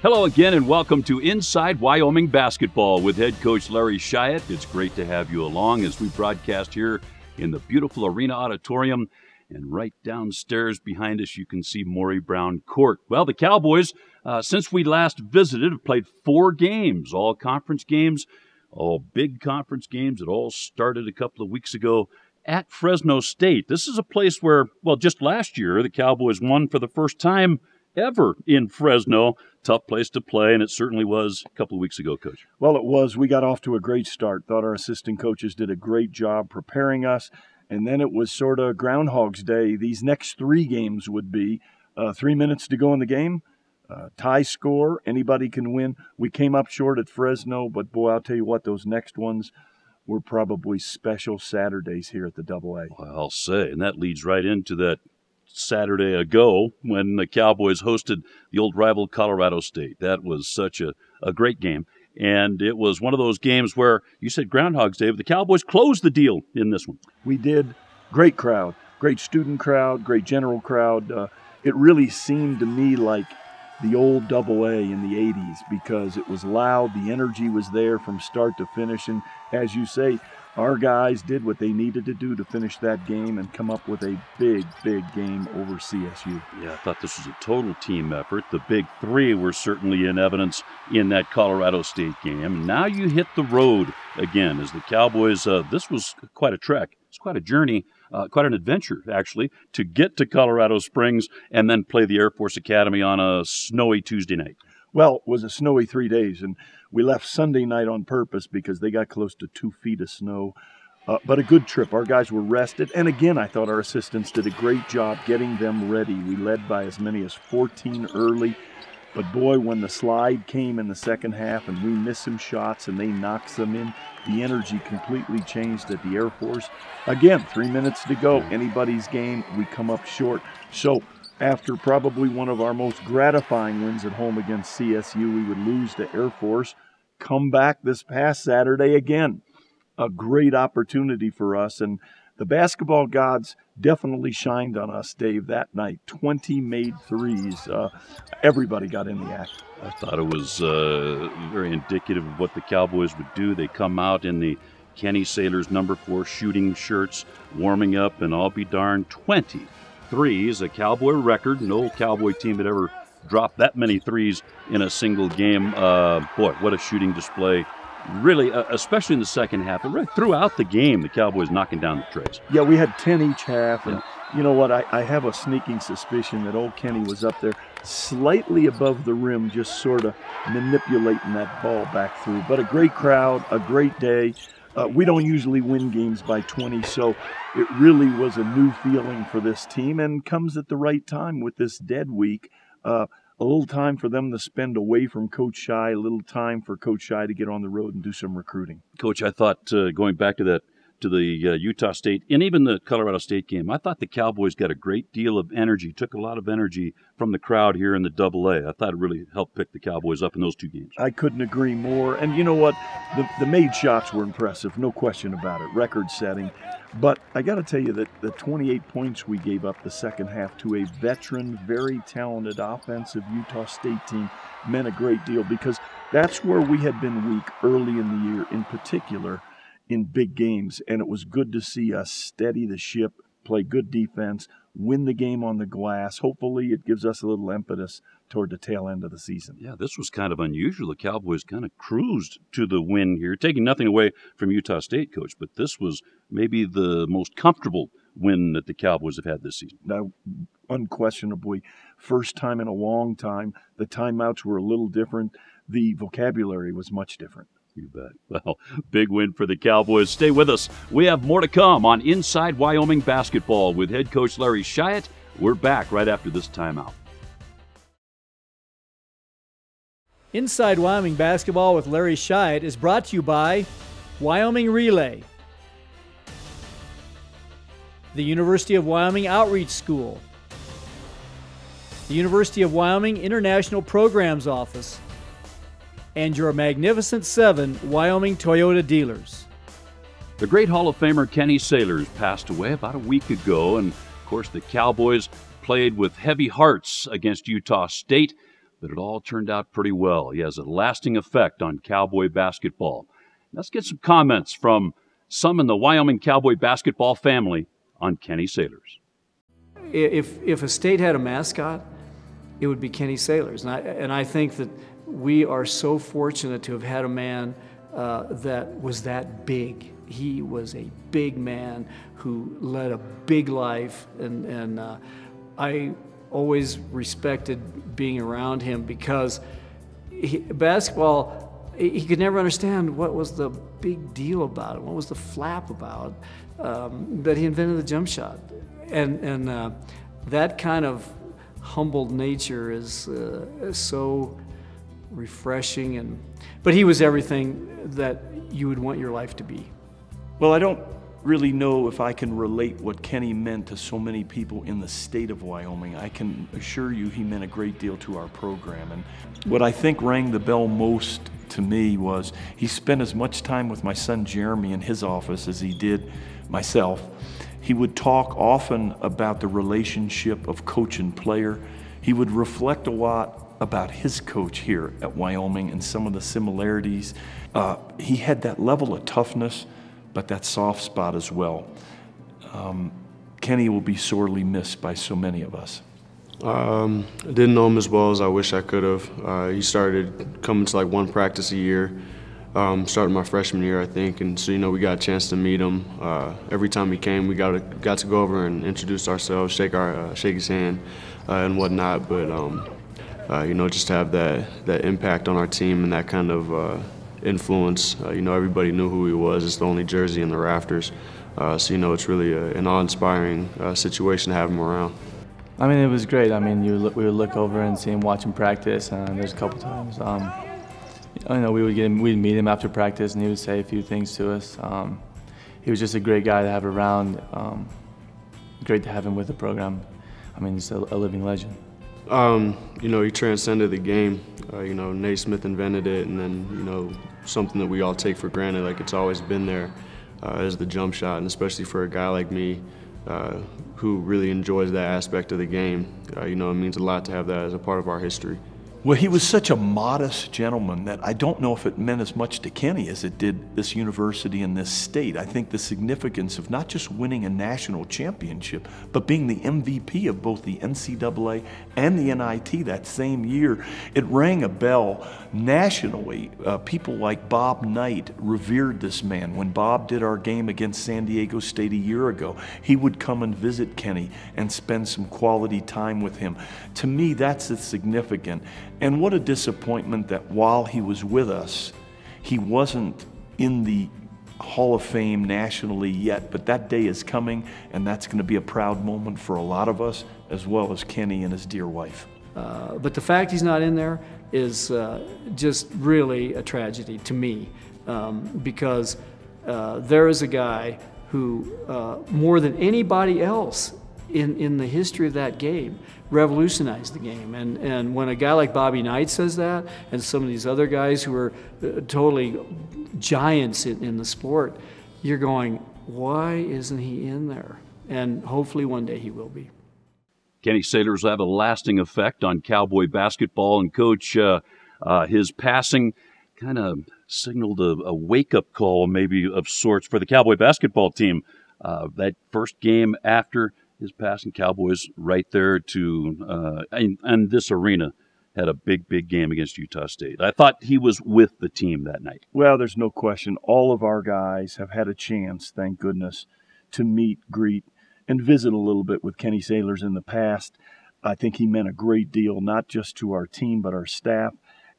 Hello again, and welcome to Inside Wyoming Basketball with head coach Larry Shyatt. It's great to have you along as we broadcast here in the beautiful Arena Auditorium. And right downstairs behind us, you can see Maury Brown Court. Well, the Cowboys, uh, since we last visited, have played four games, all conference games, all big conference games. It all started a couple of weeks ago at Fresno State. This is a place where, well, just last year, the Cowboys won for the first time ever in Fresno. Tough place to play, and it certainly was a couple of weeks ago, Coach. Well, it was. We got off to a great start. Thought our assistant coaches did a great job preparing us. And then it was sort of Groundhog's Day. These next three games would be uh, three minutes to go in the game, uh, tie score, anybody can win. We came up short at Fresno, but boy, I'll tell you what, those next ones were probably special Saturdays here at the Double A. Well, I'll say, and that leads right into that Saturday ago when the Cowboys hosted the old rival Colorado State. That was such a, a great game. And it was one of those games where you said Groundhog's Day, but the Cowboys closed the deal in this one. We did. Great crowd, great student crowd, great general crowd. Uh, it really seemed to me like the old double A in the 80s because it was loud, the energy was there from start to finish. And as you say, our guys did what they needed to do to finish that game and come up with a big, big game over CSU. Yeah, I thought this was a total team effort. The big three were certainly in evidence in that Colorado State game. Now you hit the road again as the Cowboys. Uh, this was quite a trek. It's quite a journey. Uh, quite an adventure, actually, to get to Colorado Springs and then play the Air Force Academy on a snowy Tuesday night. Well, it was a snowy three days, and we left Sunday night on purpose because they got close to two feet of snow. Uh, but a good trip. Our guys were rested. And again, I thought our assistants did a great job getting them ready. We led by as many as 14 early. But boy, when the slide came in the second half and we missed some shots and they knocked them in, the energy completely changed at the Air Force. Again, three minutes to go. Anybody's game, we come up short. So after probably one of our most gratifying wins at home against CSU, we would lose to Air Force, come back this past Saturday again. A great opportunity for us. And the basketball gods definitely shined on us, Dave, that night. 20 made threes. Uh, everybody got in the act. I thought it was uh, very indicative of what the Cowboys would do. They come out in the Kenny Sailors number four shooting shirts, warming up, and I'll be darned, 20 threes, a Cowboy record. No Cowboy team had ever dropped that many threes in a single game. Uh, boy, what a shooting display. Really, uh, especially in the second half, right throughout the game, the Cowboys knocking down the trays. Yeah, we had 10 each half. And yeah. you know what? I, I have a sneaking suspicion that old Kenny was up there slightly above the rim, just sort of manipulating that ball back through. But a great crowd, a great day. Uh, we don't usually win games by 20, so it really was a new feeling for this team and comes at the right time with this dead week. Uh, a little time for them to spend away from Coach Shy, a little time for Coach Shy to get on the road and do some recruiting. Coach, I thought uh, going back to that to the uh, Utah State and even the Colorado State game. I thought the Cowboys got a great deal of energy, took a lot of energy from the crowd here in the Double A. I thought it really helped pick the Cowboys up in those two games. I couldn't agree more. And you know what? The, the made shots were impressive, no question about it, record setting. But I got to tell you that the 28 points we gave up the second half to a veteran, very talented offensive Utah State team meant a great deal because that's where we had been weak early in the year, in particular in big games, and it was good to see us steady the ship, play good defense, win the game on the glass. Hopefully, it gives us a little impetus toward the tail end of the season. Yeah, this was kind of unusual. The Cowboys kind of cruised to the win here, taking nothing away from Utah State, coach, but this was maybe the most comfortable win that the Cowboys have had this season. Now, unquestionably, first time in a long time. The timeouts were a little different. The vocabulary was much different. You bet. Well, big win for the Cowboys. Stay with us. We have more to come on Inside Wyoming Basketball with head coach Larry Shyatt. We're back right after this timeout. Inside Wyoming Basketball with Larry Shyatt is brought to you by Wyoming Relay, the University of Wyoming Outreach School, the University of Wyoming International Programs Office, and your magnificent seven Wyoming Toyota dealers. The great Hall of Famer Kenny Sailors passed away about a week ago, and of course, the Cowboys played with heavy hearts against Utah State. But it all turned out pretty well. He has a lasting effect on Cowboy basketball. Let's get some comments from some in the Wyoming Cowboy basketball family on Kenny Sailors. If, if a state had a mascot, it would be Kenny Sailors. And I, and I think that we are so fortunate to have had a man uh, that was that big. He was a big man who led a big life, and, and uh, I always respected being around him because he, basketball, he could never understand what was the big deal about it, what was the flap about, um, that he invented the jump shot. And, and uh, that kind of humbled nature is, uh, is so refreshing. And, but he was everything that you would want your life to be. Well, I don't really know if I can relate what Kenny meant to so many people in the state of Wyoming. I can assure you he meant a great deal to our program. And what I think rang the bell most to me was he spent as much time with my son Jeremy in his office as he did myself. He would talk often about the relationship of coach and player. He would reflect a lot about his coach here at Wyoming and some of the similarities. Uh, he had that level of toughness but that soft spot as well. Um, Kenny will be sorely missed by so many of us. Um, I didn't know him as well as I wish I could have. Uh, he started coming to like one practice a year, um, starting my freshman year, I think, and so you know we got a chance to meet him. Uh, every time he came, we got to, got to go over and introduce ourselves, shake our uh, shake his hand, uh, and whatnot. But um, uh, you know, just to have that that impact on our team and that kind of uh, influence. Uh, you know, everybody knew who he was. It's the only jersey in the rafters. Uh, so, you know, it's really a, an awe-inspiring uh, situation to have him around. I mean, it was great. I mean, look, we would look over and see him watch him practice, and there's a couple times. Um, you know, we would get him, we'd meet him after practice, and he would say a few things to us. Um, he was just a great guy to have around. Um, great to have him with the program. I mean, he's a, a living legend. Um, you know, he transcended the game. Uh, you know, Naismith invented it, and then you know something that we all take for granted, like it's always been there, uh, is the jump shot, and especially for a guy like me, uh, who really enjoys that aspect of the game. Uh, you know, it means a lot to have that as a part of our history. Well, he was such a modest gentleman that I don't know if it meant as much to Kenny as it did this university and this state. I think the significance of not just winning a national championship, but being the MVP of both the NCAA and the NIT that same year, it rang a bell nationally. Uh, people like Bob Knight revered this man. When Bob did our game against San Diego State a year ago, he would come and visit Kenny and spend some quality time with him. To me, that's the significant. And what a disappointment that while he was with us, he wasn't in the Hall of Fame nationally yet, but that day is coming, and that's going to be a proud moment for a lot of us, as well as Kenny and his dear wife. Uh, but the fact he's not in there is uh, just really a tragedy to me, um, because uh, there is a guy who, uh, more than anybody else in, in the history of that game, revolutionized the game. And, and when a guy like Bobby Knight says that, and some of these other guys who are uh, totally giants in, in the sport, you're going, why isn't he in there? And hopefully one day he will be. Kenny Sailors have a lasting effect on Cowboy basketball, and coach, uh, uh, his passing kind of signaled a, a wake up call, maybe of sorts, for the Cowboy basketball team. Uh, that first game after his passing, Cowboys right there to uh, and, and this arena had a big, big game against Utah State. I thought he was with the team that night. Well, there's no question. All of our guys have had a chance, thank goodness, to meet, greet, and visit a little bit with Kenny Sailors in the past. I think he meant a great deal, not just to our team, but our staff.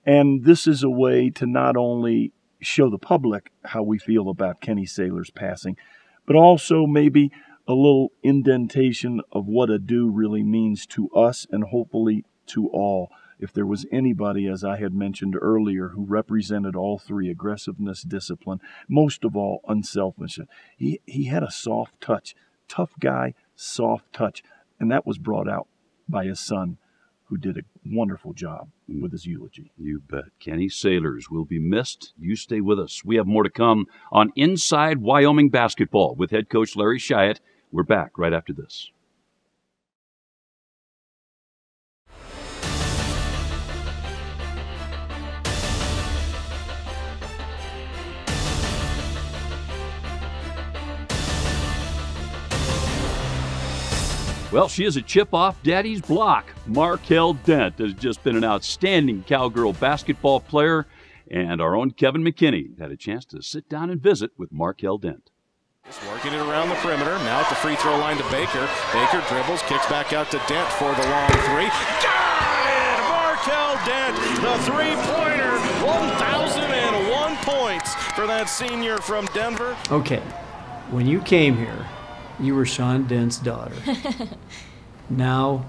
And this is a way to not only show the public how we feel about Kenny Sailors passing, but also maybe a little indentation of what a do really means to us and hopefully to all. If there was anybody, as I had mentioned earlier, who represented all three aggressiveness, discipline, most of all, unselfishness, he, he had a soft touch. Tough guy, soft touch. And that was brought out by his son, who did a wonderful job mm. with his eulogy. You bet. Kenny Sailors will be missed. You stay with us. We have more to come on Inside Wyoming Basketball with head coach Larry Shyatt we're back right after this. Well, she is a chip off daddy's block. Marquelle Dent has just been an outstanding cowgirl basketball player, and our own Kevin McKinney had a chance to sit down and visit with Marquelle Dent. Just working it around the perimeter. Now at the free throw line to Baker. Baker dribbles, kicks back out to Dent for the long three. Got it! Marquelle Dent, the three-pointer. 1,001 points for that senior from Denver. Okay, when you came here, you were Sean Dent's daughter. now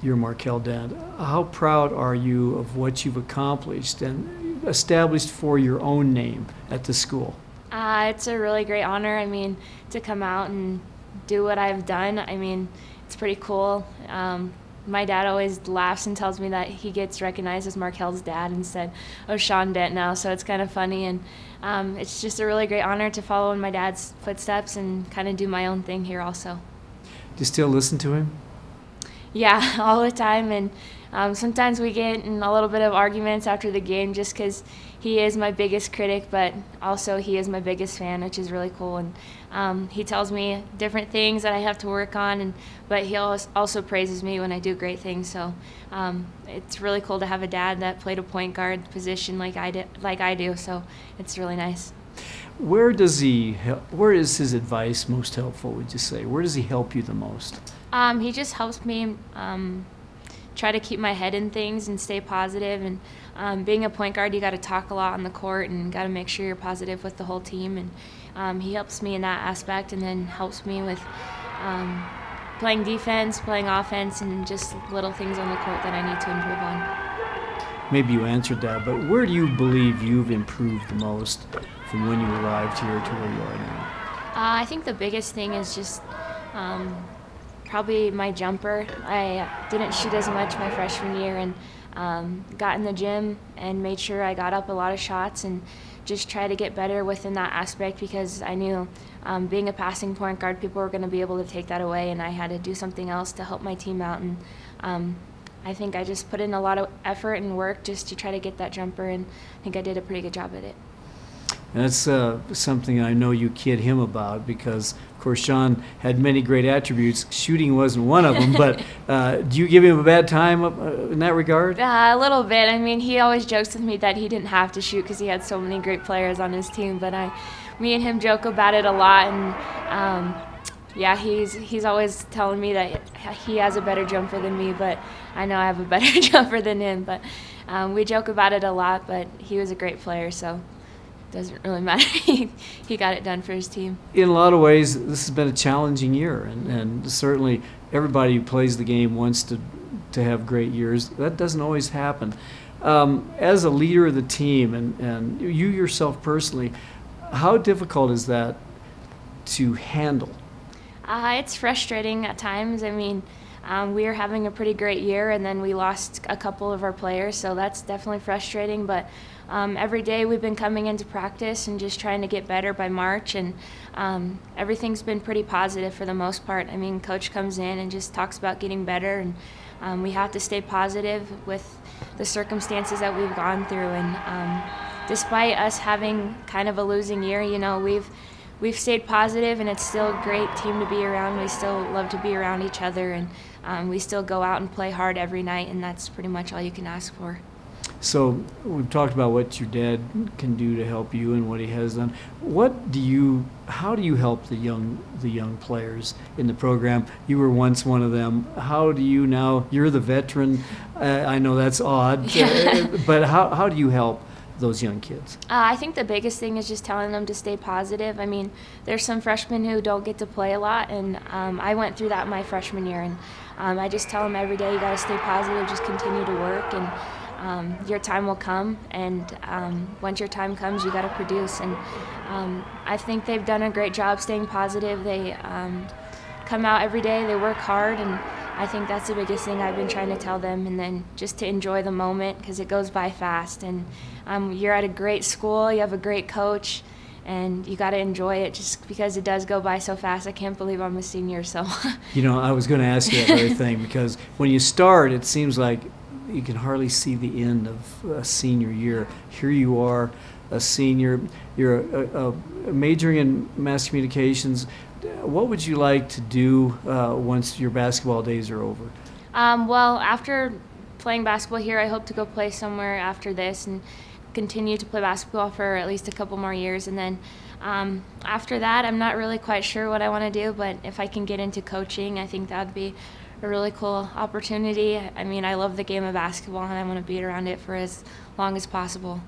you're Marquelle Dent. How proud are you of what you've accomplished and established for your own name at the school? Uh, it's a really great honor. I mean, to come out and do what I've done, I mean, it's pretty cool. Um, my dad always laughs and tells me that he gets recognized as Marquelle's dad instead of Sean Dent now, so it's kind of funny. And um, it's just a really great honor to follow in my dad's footsteps and kind of do my own thing here also. Do you still listen to him? Yeah, all the time. And um, sometimes we get in a little bit of arguments after the game just because he is my biggest critic, but also he is my biggest fan, which is really cool. And um, he tells me different things that I have to work on, and but he also praises me when I do great things. So um, it's really cool to have a dad that played a point guard position like I did, like I do. So it's really nice. Where does he? Where is his advice most helpful? Would you say? Where does he help you the most? Um, he just helps me um, try to keep my head in things and stay positive. And um, being a point guard, you got to talk a lot on the court and got to make sure you're positive with the whole team. And um, he helps me in that aspect, and then helps me with um, playing defense, playing offense, and just little things on the court that I need to improve on. Maybe you answered that, but where do you believe you've improved the most from when you arrived here to where you are now? Uh, I think the biggest thing is just um, probably my jumper. I didn't shoot as much my freshman year and um, got in the gym and made sure I got up a lot of shots and just try to get better within that aspect because I knew um, being a passing point guard, people were going to be able to take that away, and I had to do something else to help my team out. And um, I think I just put in a lot of effort and work just to try to get that jumper, and I think I did a pretty good job at it. That's uh, something I know you kid him about because, of course, Sean had many great attributes. Shooting wasn't one of them, but uh, do you give him a bad time uh, in that regard? Uh, a little bit. I mean, he always jokes with me that he didn't have to shoot because he had so many great players on his team, but I, me and him joke about it a lot, and um, yeah, he's he's always telling me that he has a better jumper than me, but I know I have a better jumper than him. But um, we joke about it a lot. But he was a great player, so doesn't really matter. he got it done for his team. In a lot of ways, this has been a challenging year, and, and certainly everybody who plays the game wants to to have great years. That doesn't always happen. Um, as a leader of the team, and, and you yourself personally, how difficult is that to handle? Uh, it's frustrating at times. I mean, um, we are having a pretty great year, and then we lost a couple of our players, so that's definitely frustrating. But um, every day we've been coming into practice and just trying to get better by March, and um, everything's been pretty positive for the most part. I mean, coach comes in and just talks about getting better, and um, we have to stay positive with the circumstances that we've gone through. And um, despite us having kind of a losing year, you know, we've we've stayed positive, and it's still a great team to be around. We still love to be around each other, and um, we still go out and play hard every night, and that's pretty much all you can ask for. So we've talked about what your dad can do to help you and what he has done. What do you? How do you help the young the young players in the program? You were once one of them. How do you now? You're the veteran. Uh, I know that's odd, yeah. but how how do you help? those young kids? Uh, I think the biggest thing is just telling them to stay positive. I mean, there's some freshmen who don't get to play a lot, and um, I went through that my freshman year. And um, I just tell them every day you got to stay positive, just continue to work, and um, your time will come, and um, once your time comes, you got to produce. And um, I think they've done a great job staying positive. They um, come out every day, they work hard, and I think that's the biggest thing I've been trying to tell them. And then just to enjoy the moment because it goes by fast. And um, you're at a great school, you have a great coach and you got to enjoy it just because it does go by so fast. I can't believe I'm a senior. So, you know, I was going to ask you that very thing because when you start, it seems like you can hardly see the end of a senior year. Here you are, a senior. You're a, a, a majoring in mass communications. what would you like to do uh, once your basketball days are over? Um, well, after playing basketball here, I hope to go play somewhere after this and continue to play basketball for at least a couple more years. And then um, after that, I'm not really quite sure what I want to do, but if I can get into coaching, I think that would be a really cool opportunity. I mean, I love the game of basketball and I want to be around it for as long as possible.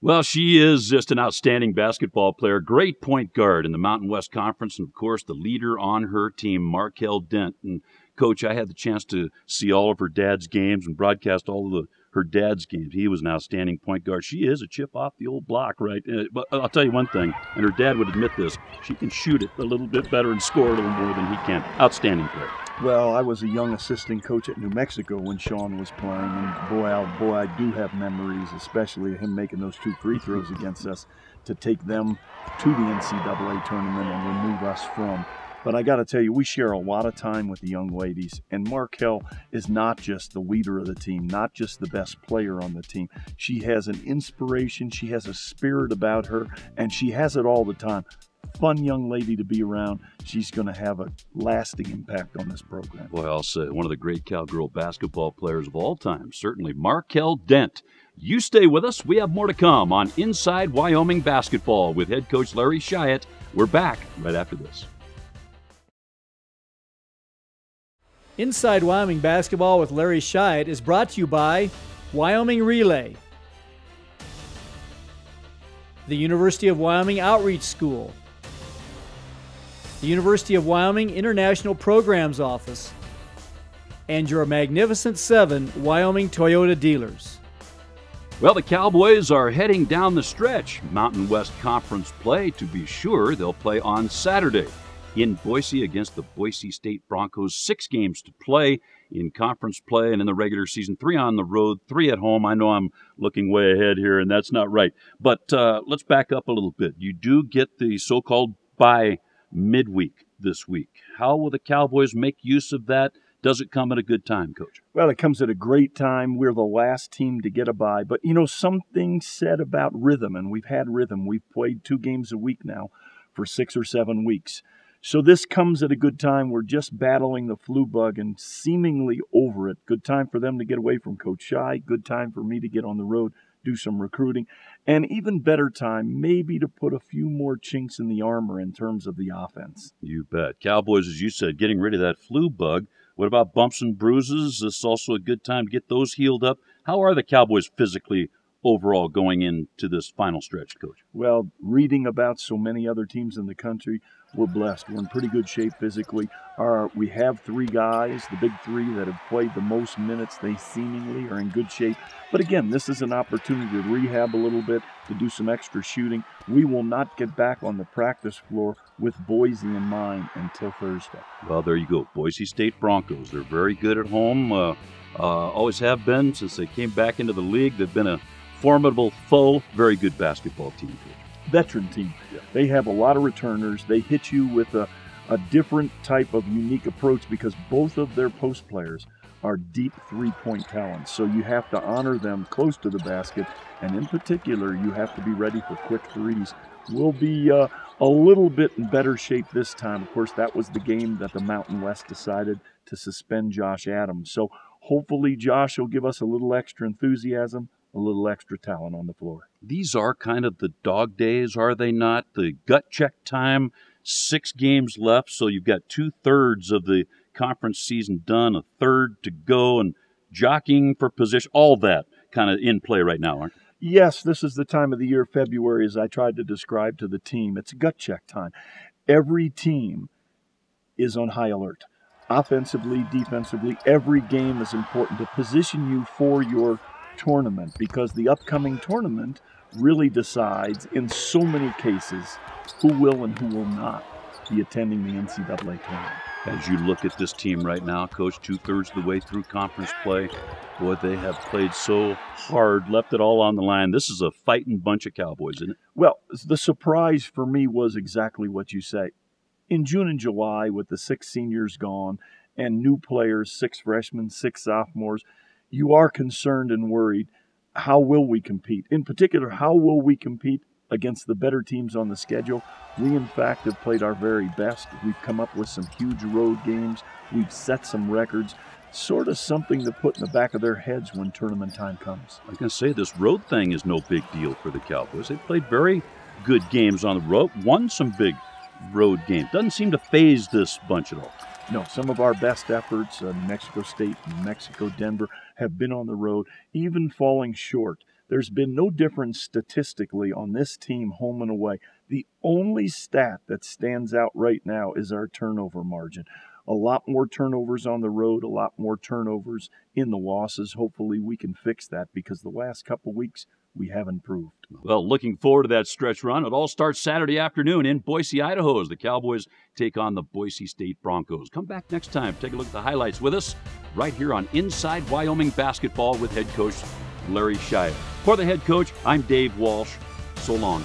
Well, she is just an outstanding basketball player, great point guard in the Mountain West Conference, and of course, the leader on her team, Marquelle Dent. And coach, I had the chance to see all of her dad's games and broadcast all of the her dad's games. He was an outstanding point guard. She is a chip off the old block, right? Uh, but I'll tell you one thing, and her dad would admit this: she can shoot it a little bit better and score a little more than he can. Outstanding player. Well, I was a young assistant coach at New Mexico when Sean was playing, and boy, oh boy, I do have memories, especially him making those two free throws against us to take them to the NCAA tournament and remove us from but I got to tell you, we share a lot of time with the young ladies, and Marquelle is not just the leader of the team, not just the best player on the team. She has an inspiration, she has a spirit about her, and she has it all the time. Fun young lady to be around. She's going to have a lasting impact on this program. Boy, I'll say one of the great cowgirl basketball players of all time, certainly Marquelle Dent. You stay with us. We have more to come on Inside Wyoming Basketball with head coach Larry Shyatt. We're back right after this. Inside Wyoming Basketball with Larry Shyatt is brought to you by Wyoming Relay, the University of Wyoming Outreach School, the University of Wyoming International Programs Office, and your Magnificent Seven Wyoming Toyota dealers. Well, the Cowboys are heading down the stretch. Mountain West Conference play, to be sure, they'll play on Saturday in Boise against the Boise State Broncos. Six games to play in conference play and in the regular season. Three on the road, three at home. I know I'm looking way ahead here, and that's not right. But uh, let's back up a little bit. You do get the so called bye midweek this week. How will the Cowboys make use of that? Does it come at a good time, Coach? Well, it comes at a great time. We're the last team to get a bye. But, you know, something said about rhythm, and we've had rhythm. We've played two games a week now for six or seven weeks. So this comes at a good time. We're just battling the flu bug and seemingly over it. Good time for them to get away from Coach Shy. Good time for me to get on the road, do some recruiting. And even better time, maybe to put a few more chinks in the armor in terms of the offense. You bet. Cowboys, as you said, getting rid of that flu bug. What about bumps and bruises? This is also a good time to get those healed up? How are the Cowboys physically overall going into this final stretch, Coach? Well, reading about so many other teams in the country, we're blessed. We're in pretty good shape physically. Our, we have three guys, the big three, that have played the most minutes. They seemingly are in good shape. But again, this is an opportunity to rehab a little bit, to do some extra shooting. We will not get back on the practice floor with Boise in mind until Thursday. Well, there you go. Boise State Broncos. They're very good at home. Uh, uh, always have been since they came back into the league. They've been a formidable foe. Very good basketball team veteran team. Yeah. They have a lot of returners. They hit you with a, a different type of unique approach because both of their post players are deep three point talents. So you have to honor them close to the basket. And in particular, you have to be ready for quick threes. We'll be uh, a little bit in better shape this time. Of course, that was the game that the Mountain West decided to suspend Josh Adams. So hopefully, Josh will give us a little extra enthusiasm a little extra talent on the floor. These are kind of the dog days, are they not? The gut check time, six games left, so you've got two thirds of the conference season done, a third to go, and jockeying for position, all that kind of in play right now, aren't Yes, this is the time of the year, February, as I tried to describe to the team. It's gut check time. Every team is on high alert. Offensively, defensively, every game is important to position you for your tournament because the upcoming tournament really decides, in so many cases, who will and who will not be attending the NCAA tournament. As you look at this team right now, Coach, two thirds of the way through conference play, boy, they have played so hard, left it all on the line. This is a fighting bunch of Cowboys, isn't it? Well, the surprise for me was exactly what you say. In June and July, with the six seniors gone and new players, six freshmen, six sophomores, you are concerned and worried how will we compete? In particular, how will we compete against the better teams on the schedule. We, in fact, have played our very best. We've come up with some huge road games. We've set some records. Sort of something to put in the back of their heads when tournament time comes. I can say this road thing is no big deal for the Cowboys. They played very good games on the road, won some big road games. Doesn't seem to phase this bunch at all. No, some of our best efforts, uh, Mexico State, Mexico, Denver, have been on the road, even falling short. There's been no difference statistically on this team, home and away. The only stat that stands out right now is our turnover margin. A lot more turnovers on the road, a lot more turnovers in the losses. Hopefully, we can fix that because the last couple weeks we have improved. Well, looking forward to that stretch run. It all starts Saturday afternoon in Boise, Idaho, as the Cowboys take on the Boise State Broncos. Come back next time, take a look at the highlights with us right here on Inside Wyoming Basketball with head coach Larry Shyatt. For the head coach, I'm Dave Walsh. So long.